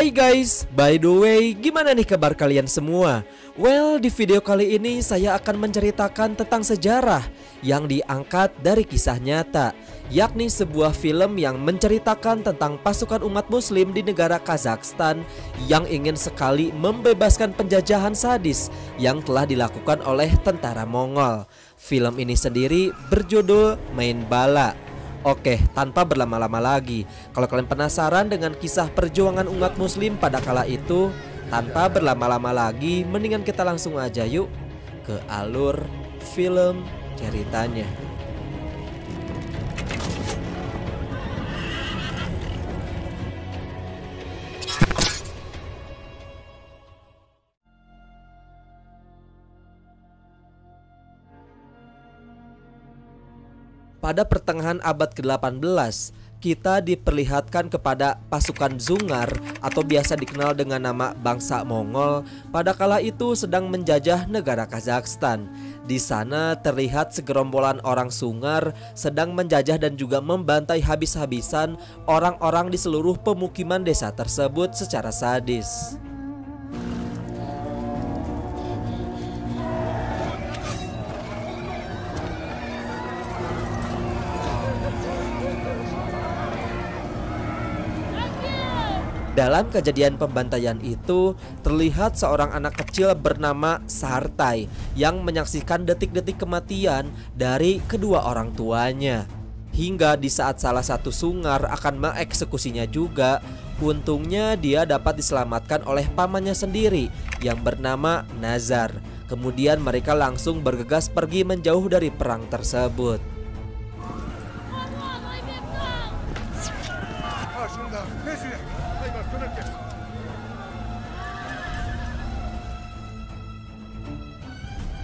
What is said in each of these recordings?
Hai guys, by the way, gimana nih kabar kalian semua? Well, di video kali ini saya akan menceritakan tentang sejarah yang diangkat dari kisah nyata, yakni sebuah film yang menceritakan tentang pasukan umat muslim di negara Kazakhstan yang ingin sekali membebaskan penjajahan sadis yang telah dilakukan oleh tentara Mongol. Film ini sendiri berjudul Main Bala. Oke, tanpa berlama-lama lagi, kalau kalian penasaran dengan kisah perjuangan umat muslim pada kala itu, tanpa berlama-lama lagi, mendingan kita langsung aja yuk ke alur film ceritanya. Pada pertengahan abad ke-18, kita diperlihatkan kepada pasukan Zungar atau biasa dikenal dengan nama bangsa Mongol pada kala itu sedang menjajah negara Kazakhstan. Di sana terlihat segerombolan orang Sungar sedang menjajah dan juga membantai habis-habisan orang-orang di seluruh pemukiman desa tersebut secara sadis. Dalam kejadian pembantaian itu, terlihat seorang anak kecil bernama Sartai yang menyaksikan detik-detik kematian dari kedua orang tuanya. Hingga di saat salah satu sungar akan mengeksekusinya juga, untungnya dia dapat diselamatkan oleh pamannya sendiri yang bernama Nazar. Kemudian mereka langsung bergegas pergi menjauh dari perang tersebut.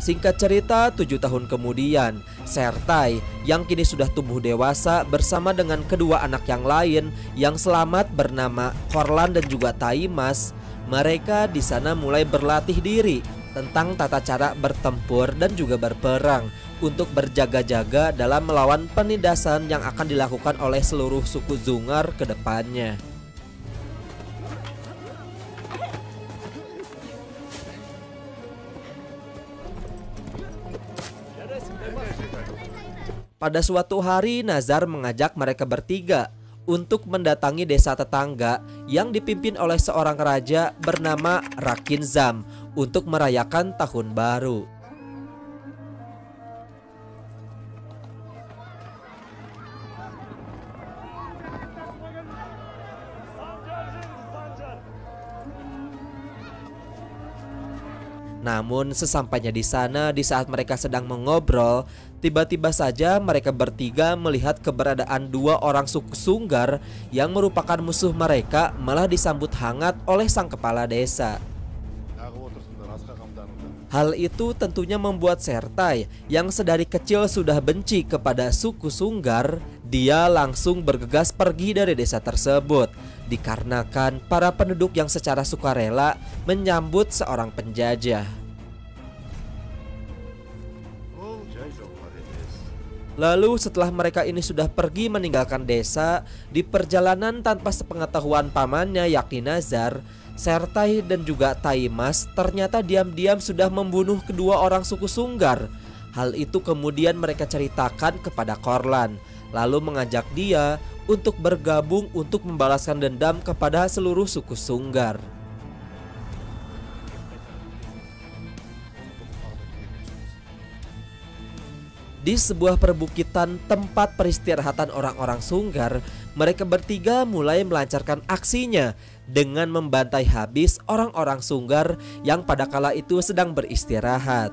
Singkat cerita, tujuh tahun kemudian, Sertai yang kini sudah tumbuh dewasa bersama dengan kedua anak yang lain yang selamat bernama Korlan dan juga Taimas, mereka di sana mulai berlatih diri tentang tata cara bertempur dan juga berperang untuk berjaga-jaga dalam melawan penindasan yang akan dilakukan oleh seluruh suku Zungar ke depannya. Pada suatu hari Nazar mengajak mereka bertiga untuk mendatangi desa tetangga yang dipimpin oleh seorang raja bernama Rakinzam untuk merayakan tahun baru. Namun sesampainya di sana di saat mereka sedang mengobrol, tiba-tiba saja mereka bertiga melihat keberadaan dua orang suku Sunggar yang merupakan musuh mereka malah disambut hangat oleh sang kepala desa. Hal itu tentunya membuat Sertai yang sedari kecil sudah benci kepada suku Sunggar, dia langsung bergegas pergi dari desa tersebut dikarenakan para penduduk yang secara sukarela menyambut seorang penjajah. Lalu setelah mereka ini sudah pergi meninggalkan desa Di perjalanan tanpa sepengetahuan pamannya yakni Nazar Sertai dan juga Taimas ternyata diam-diam sudah membunuh kedua orang suku Sunggar Hal itu kemudian mereka ceritakan kepada Korlan Lalu mengajak dia untuk bergabung untuk membalaskan dendam kepada seluruh suku Sunggar. Di sebuah perbukitan tempat peristirahatan orang-orang Sunggar, mereka bertiga mulai melancarkan aksinya dengan membantai habis orang-orang Sunggar yang pada kala itu sedang beristirahat.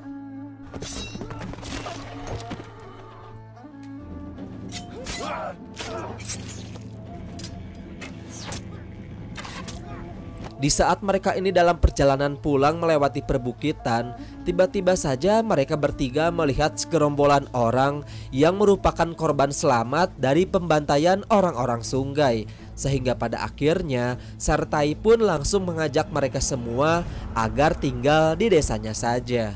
Di saat mereka ini dalam perjalanan pulang melewati perbukitan, tiba-tiba saja mereka bertiga melihat segerombolan orang yang merupakan korban selamat dari pembantaian orang-orang Sungai. Sehingga pada akhirnya Sertai pun langsung mengajak mereka semua agar tinggal di desanya saja.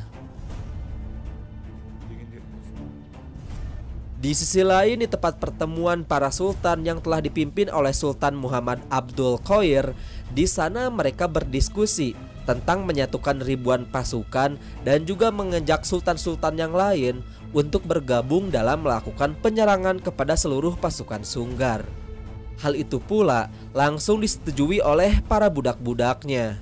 Di sisi lain, di tempat pertemuan para sultan yang telah dipimpin oleh Sultan Muhammad Abdul Qair, di sana mereka berdiskusi tentang menyatukan ribuan pasukan dan juga mengejak sultan-sultan yang lain untuk bergabung dalam melakukan penyerangan kepada seluruh pasukan Sunggar. Hal itu pula langsung disetujui oleh para budak-budaknya.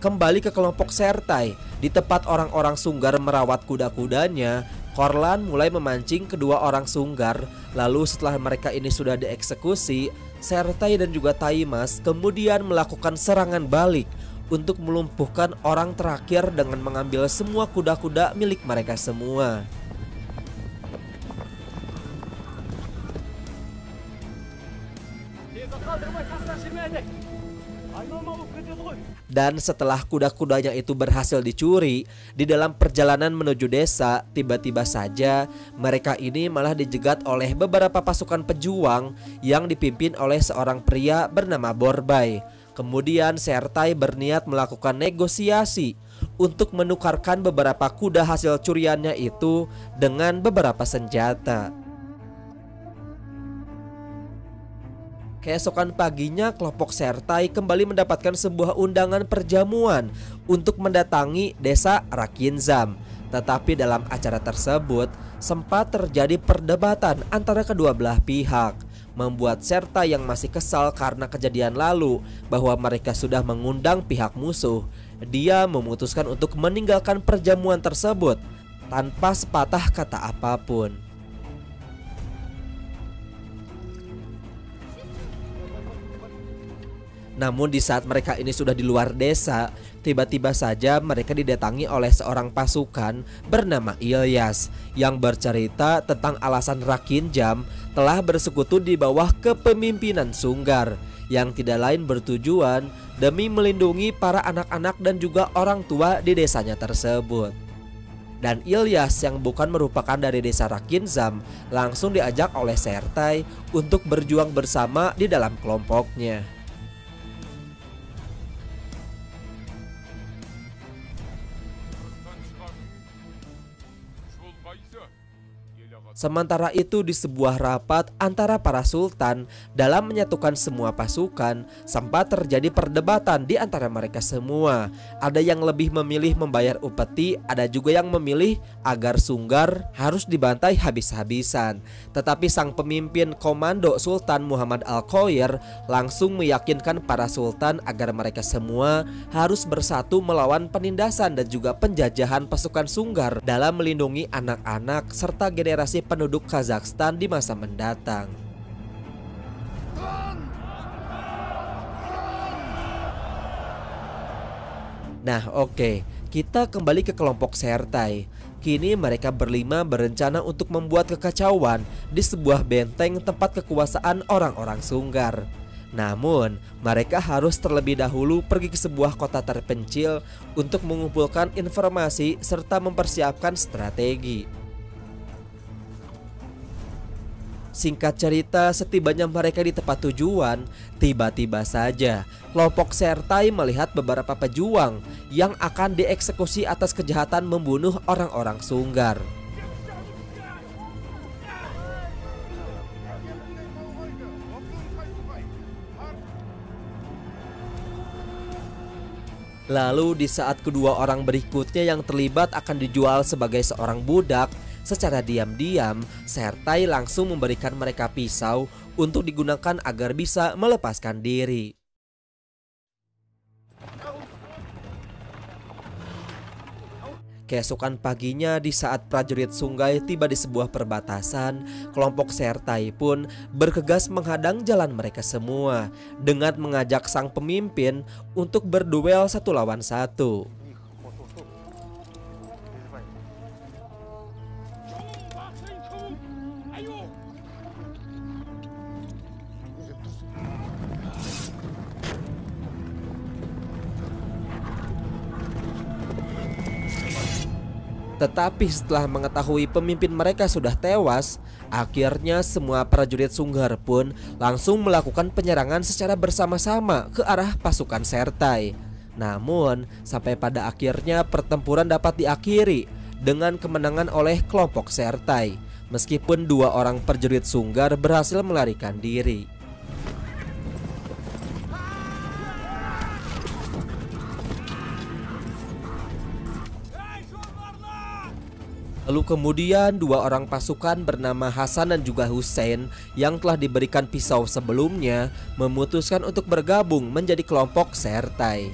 Kembali ke kelompok Sertai, di tempat orang-orang Sunggar merawat kuda-kudanya, Korlan mulai memancing kedua orang Sunggar. Lalu setelah mereka ini sudah dieksekusi, Sertai dan juga Taimas kemudian melakukan serangan balik untuk melumpuhkan orang terakhir dengan mengambil semua kuda-kuda milik mereka semua. Dan setelah kuda-kudanya itu berhasil dicuri, di dalam perjalanan menuju desa, tiba-tiba saja mereka ini malah dijegat oleh beberapa pasukan pejuang yang dipimpin oleh seorang pria bernama Borbay. Kemudian Sertai berniat melakukan negosiasi untuk menukarkan beberapa kuda hasil curiannya itu dengan beberapa senjata. Keesokan paginya kelompok Sertai kembali mendapatkan sebuah undangan perjamuan untuk mendatangi desa Rakinzam. Tetapi dalam acara tersebut sempat terjadi perdebatan antara kedua belah pihak membuat Serta yang masih kesal karena kejadian lalu bahwa mereka sudah mengundang pihak musuh. Dia memutuskan untuk meninggalkan perjamuan tersebut tanpa sepatah kata apa pun. Namun di saat mereka ini sudah di luar desa, tiba-tiba saja mereka didatangi oleh seorang pasukan bernama Ilyas yang bercerita tentang alasan Rakin Jam telah bersekutu di bawah kepemimpinan Sunggar yang tidak lain bertujuan demi melindungi para anak-anak dan juga orang tua di desanya tersebut. Dan Ilyas yang bukan merupakan dari desa Rakinzam langsung diajak oleh Sertai untuk berjuang bersama di dalam kelompoknya. Sementara itu di sebuah rapat antara para sultan dalam menyatukan semua pasukan sempat terjadi perdebatan di antara mereka semua. Ada yang lebih memilih membayar upeti, ada juga yang memilih agar Sunggar harus dibantai habis-habisan. Tetapi sang pemimpin komando Sultan Muhammad Al-Qoir langsung meyakinkan para sultan agar mereka semua harus bersatu melawan penindasan dan juga penjajahan pasukan Sunggar dalam melindungi anak-anak serta generasi penduduk Kazakhstan di masa mendatang. Nah oke, okay. kita kembali ke kelompok Sertai. Kini mereka berlima berencana untuk membuat kekacauan di sebuah benteng tempat kekuasaan orang-orang Sunggar. Namun, mereka harus terlebih dahulu pergi ke sebuah kota terpencil untuk mengumpulkan informasi serta mempersiapkan strategi. Singkat cerita, setibanya mereka di tempat tujuan, tiba-tiba saja kelompok Sertai melihat beberapa pejuang yang akan dieksekusi atas kejahatan membunuh orang-orang Sunggar. Lalu di saat kedua orang berikutnya yang terlibat akan dijual sebagai seorang budak, Secara diam-diam, Sertai langsung memberikan mereka pisau untuk digunakan agar bisa melepaskan diri. Keesokan paginya di saat prajurit Sungai tiba di sebuah perbatasan, kelompok Sertai pun bergegas menghadang jalan mereka semua dengan mengajak sang pemimpin untuk berduel satu lawan satu. Tetapi setelah mengetahui pemimpin mereka sudah tewas, akhirnya semua prajurit Sunggar pun langsung melakukan penyerangan secara bersama-sama ke arah pasukan Sertai. Namun, sampai pada akhirnya pertempuran dapat diakhiri dengan kemenangan oleh kelompok Sertai. Meskipun dua orang prajurit Sunggar berhasil melarikan diri. Lalu kemudian dua orang pasukan bernama Hasan dan juga Hussein yang telah diberikan pisau sebelumnya memutuskan untuk bergabung menjadi kelompok Sertai.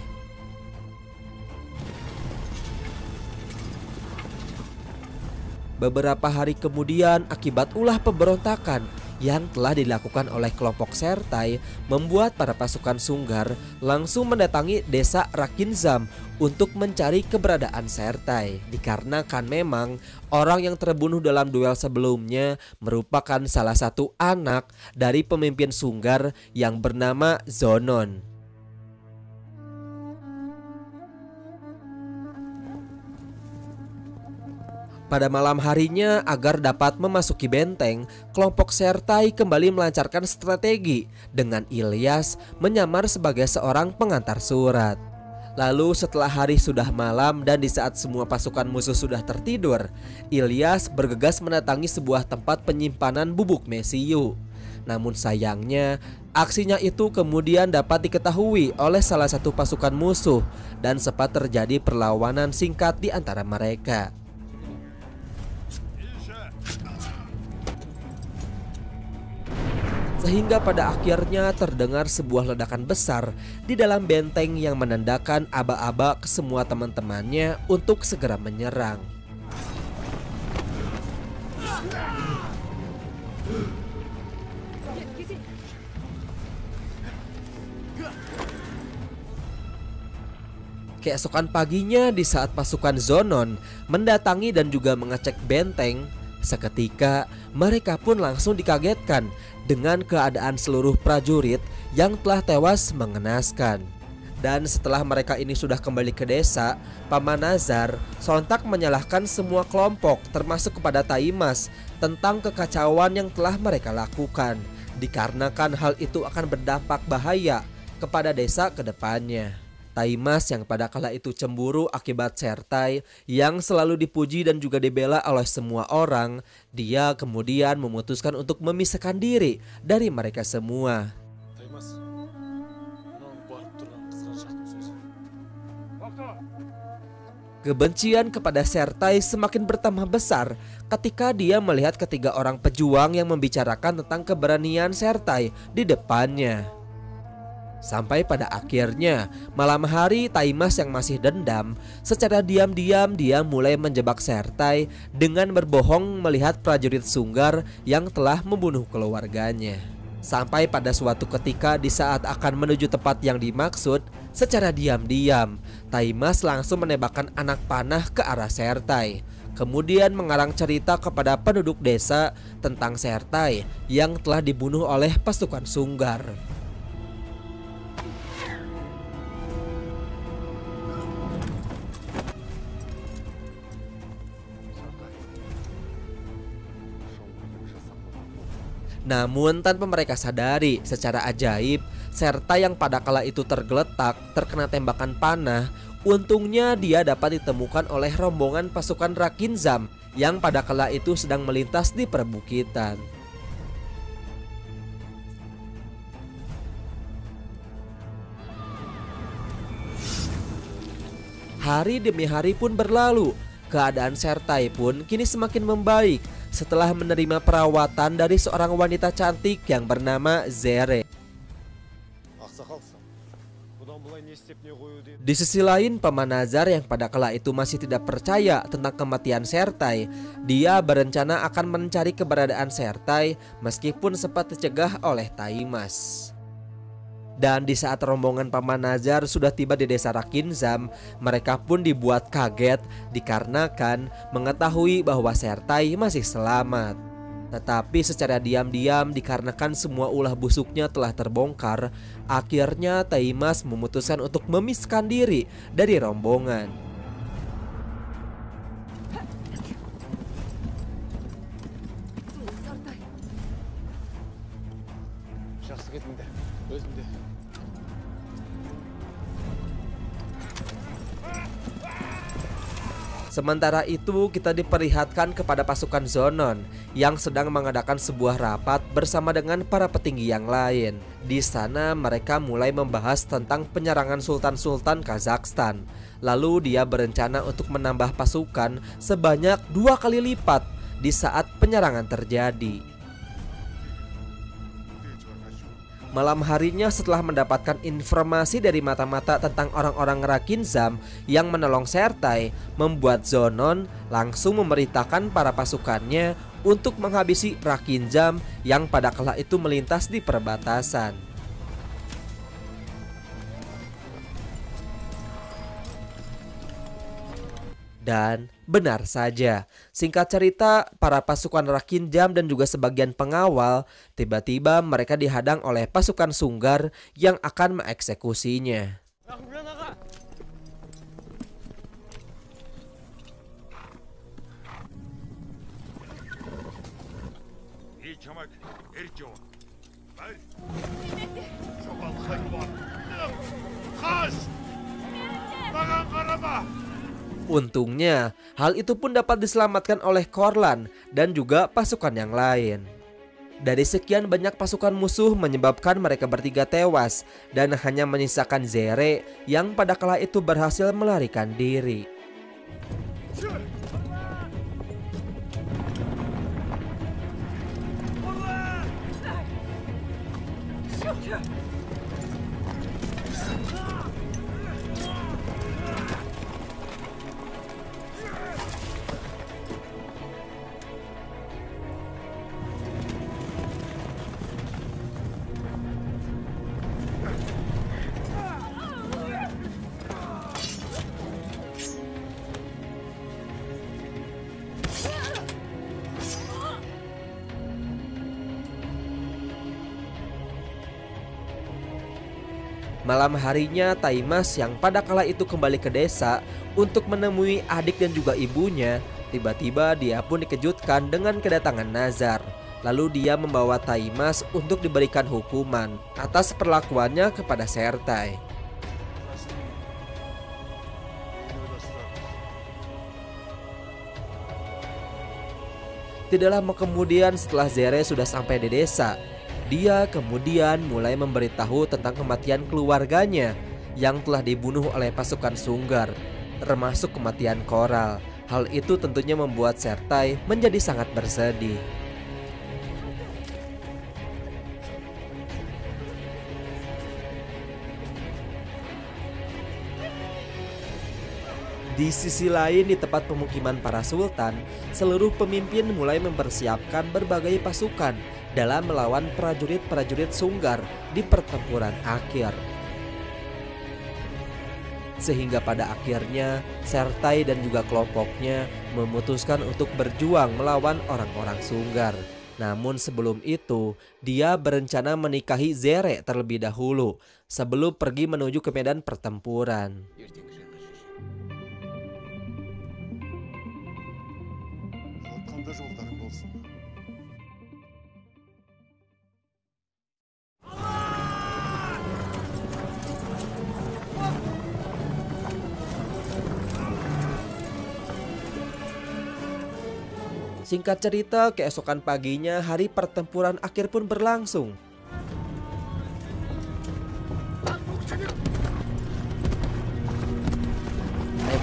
Beberapa hari kemudian akibat ulah pemberontakan yang telah dilakukan oleh kelompok Sertai membuat para pasukan Sunggar langsung mendatangi desa Rakinzam untuk mencari keberadaan Sertai dikarenakan memang orang yang terbunuh dalam duel sebelumnya merupakan salah satu anak dari pemimpin Sunggar yang bernama Zonon. Pada malam harinya, agar dapat memasuki benteng, kelompok Sertai kembali melancarkan strategi dengan Ilyas menyamar sebagai seorang pengantar surat. Lalu setelah hari sudah malam dan di saat semua pasukan musuh sudah tertidur, Ilyas bergegas mendatangi sebuah tempat penyimpanan bubuk mesiu. Namun sayangnya, aksinya itu kemudian dapat diketahui oleh salah satu pasukan musuh dan sempat terjadi perlawanan singkat di antara mereka. Sehingga pada akhirnya terdengar sebuah ledakan besar di dalam benteng yang menandakan aba-aba ke semua teman-temannya untuk segera menyerang. Keesokan paginya di saat pasukan Zonon mendatangi dan juga mengecek benteng, seketika mereka pun langsung dikagetkan dengan keadaan seluruh prajurit yang telah tewas mengenaskan. Dan setelah mereka ini sudah kembali ke desa, Paman Nazar sontak menyalahkan semua kelompok termasuk kepada Taimas tentang kekacauan yang telah mereka lakukan dikarenakan hal itu akan berdampak bahaya kepada desa ke depannya. Taimas yang pada kala itu cemburu akibat Sertai yang selalu dipuji dan juga dibela oleh semua orang, dia kemudian memutuskan untuk memisahkan diri dari mereka semua. Kebencian kepada Sertai semakin bertambah besar ketika dia melihat ketiga orang pejuang yang membicarakan tentang keberanian Sertai di depannya. Sampai pada akhirnya malam hari Taimas yang masih dendam Secara diam-diam dia mulai menjebak Sertai Dengan berbohong melihat prajurit Sunggar yang telah membunuh keluarganya Sampai pada suatu ketika di saat akan menuju tempat yang dimaksud Secara diam-diam Taimas langsung menembakkan anak panah ke arah Sertai Kemudian mengarang cerita kepada penduduk desa tentang Sertai yang telah dibunuh oleh pasukan Sunggar. Namun tanpa mereka sadari secara ajaib serta yang pada kala itu tergeletak terkena tembakan panah Untungnya dia dapat ditemukan oleh rombongan pasukan Rakinzam yang pada kala itu sedang melintas di perbukitan. Hari demi hari pun berlalu, keadaan Sertai pun kini semakin membaik setelah menerima perawatan dari seorang wanita cantik yang bernama Zere. Di sisi lain, Paman Nazar yang pada kala itu masih tidak percaya tentang kematian Sertai, dia berencana akan mencari keberadaan Sertai meskipun sempat tercegah oleh Taimas. Dan di saat rombongan Paman Nazar sudah tiba di desa Rakinzam, mereka pun dibuat kaget dikarenakan mengetahui bahwa Sertai masih selamat. Tetapi secara diam-diam dikarenakan semua ulah busuknya telah terbongkar, akhirnya Taimas memutuskan untuk memisahkan diri dari rombongan. Sementara itu kita diperlihatkan kepada pasukan Zonon yang sedang mengadakan sebuah rapat bersama dengan para petinggi yang lain. Di sana mereka mulai membahas tentang penyerangan sultan-sultan Kazakhstan. Lalu dia berencana untuk menambah pasukan sebanyak dua kali lipat di saat penyerangan terjadi. Malam harinya setelah mendapatkan informasi dari mata-mata tentang orang-orang Rakinzam yang menolong Sertai, membuat Zonon langsung memerintahkan para pasukannya untuk menghabisi Rakinzam yang pada kala itu melintas di perbatasan. Dan benar saja, singkat cerita para pasukan Rakin Jam dan juga sebagian pengawal tiba-tiba mereka dihadang oleh pasukan Sunggar yang akan mengeksekusinya. Untungnya, hal itu pun dapat diselamatkan oleh Korlan dan juga pasukan yang lain. Dari sekian banyak pasukan musuh menyebabkan mereka bertiga tewas dan hanya menyisakan Zere yang pada kala itu berhasil melarikan diri. Malam harinya Taimas yang pada kala itu kembali ke desa untuk menemui adik dan juga ibunya. Tiba-tiba dia pun dikejutkan dengan kedatangan Nazar. Lalu dia membawa Taimas untuk diberikan hukuman atas perlakuannya kepada Sertai. Tidak lama kemudian setelah Zere sudah sampai di desa, dia kemudian mulai memberitahu tentang kematian keluarganya yang telah dibunuh oleh pasukan Sunggar, termasuk kematian Koral. Hal itu tentunya membuat Sertai menjadi sangat bersedih. Di sisi lain di tempat pemukiman para sultan, seluruh pemimpin mulai mempersiapkan berbagai pasukan dalam melawan prajurit-prajurit Sunggar di pertempuran akhir. Sehingga pada akhirnya Sertai dan juga kelompoknya memutuskan untuk berjuang melawan orang-orang Sunggar. Namun sebelum itu, dia berencana menikahi Zere terlebih dahulu sebelum pergi menuju ke medan pertempuran. Singkat cerita, keesokan paginya hari pertempuran akhir pun berlangsung.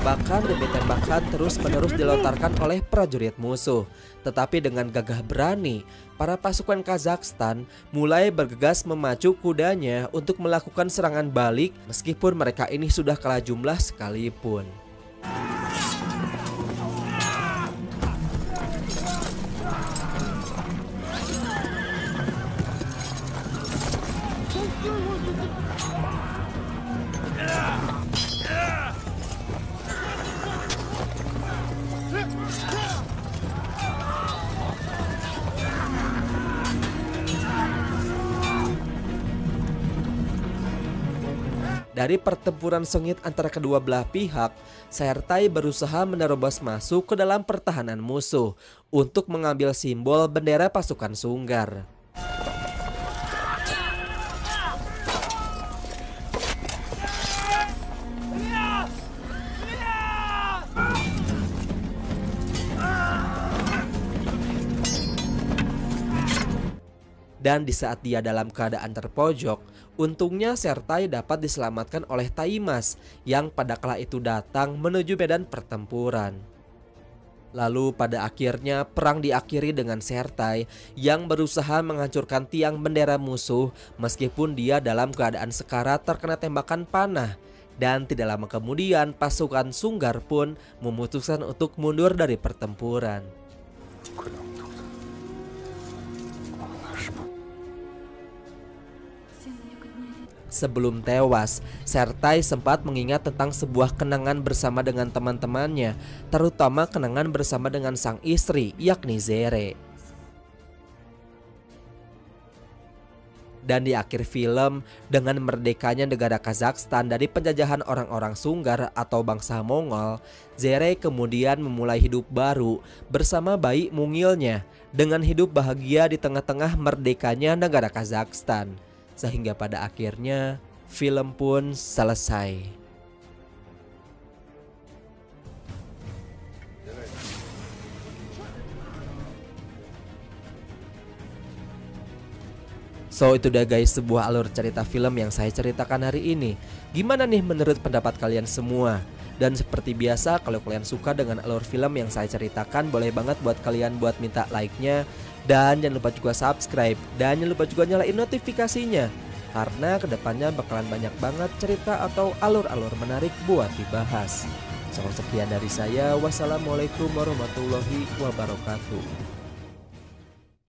Tembakan demi tembakan terus-menerus dilontarkan oleh prajurit musuh. Tetapi dengan gagah berani, para pasukan Kazakhstan mulai bergegas memacu kudanya untuk melakukan serangan balik meskipun mereka ini sudah kalah jumlah sekalipun. dari pertempuran sengit antara kedua belah pihak, Sertai berusaha menerobos masuk ke dalam pertahanan musuh untuk mengambil simbol bendera pasukan Sunggar. Dan di saat dia dalam keadaan terpojok, untungnya Sertai dapat diselamatkan oleh Taimas yang pada kala itu datang menuju medan pertempuran. Lalu pada akhirnya perang diakhiri dengan Sertai yang berusaha menghancurkan tiang bendera musuh meskipun dia dalam keadaan sekarat terkena tembakan panah. Dan tidak lama kemudian pasukan Sunggar pun memutuskan untuk mundur dari pertempuran. Sebelum tewas, Sertai sempat mengingat tentang sebuah kenangan bersama dengan teman-temannya, terutama kenangan bersama dengan sang istri, yakni Zere. Dan di akhir film, dengan merdekanya negara Kazakhstan dari penjajahan orang-orang Sunggar atau bangsa Mongol, Zere kemudian memulai hidup baru bersama bayi mungilnya dengan hidup bahagia di tengah-tengah merdekanya negara Kazakhstan sehingga pada akhirnya film pun selesai. So itu udah guys sebuah alur cerita film yang saya ceritakan hari ini Gimana nih menurut pendapat kalian semua? Dan seperti biasa kalau kalian suka dengan alur film yang saya ceritakan Boleh banget buat kalian buat minta like-nya Dan jangan lupa juga subscribe. Dan jangan lupa juga nyalain notifikasinya. Karena ke depannya bakalan banyak banget cerita atau alur-alur menarik buat dibahas. So sekian dari saya. Wassalamualaikum warahmatullahi wabarakatuh